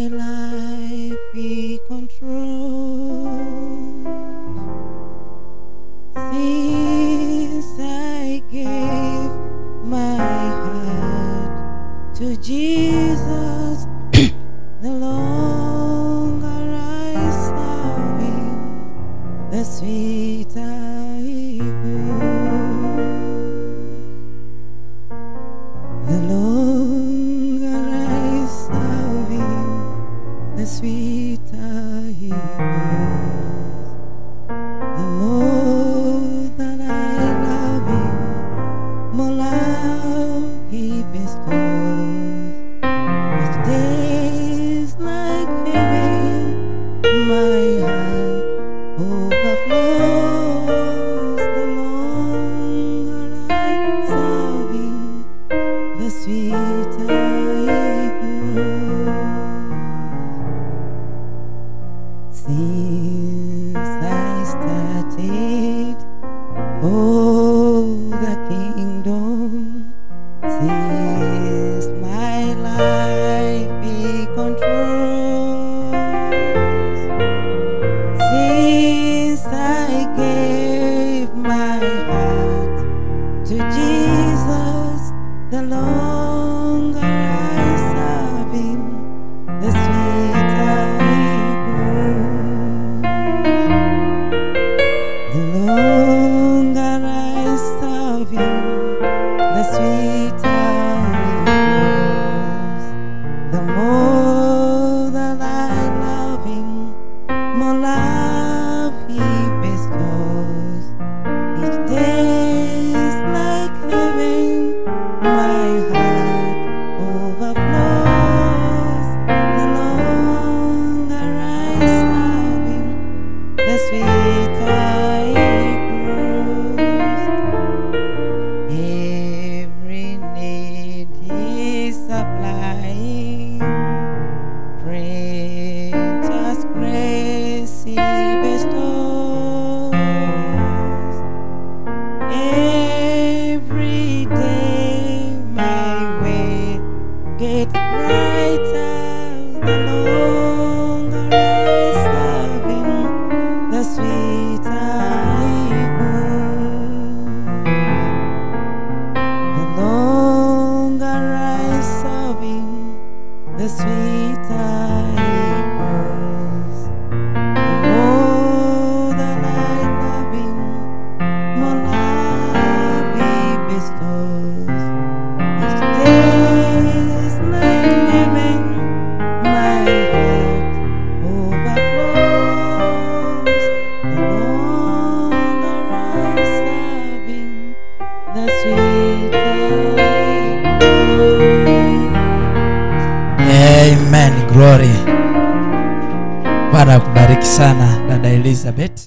my life be controlled. Since I gave my heart to Jesus, the longer I saw him, the sweeter he sweeter he is, the more that I love him, more love he bestows. the more the more that I loving, more light. Amen. Glory. Bwana akubariki sana dada Elizabeth.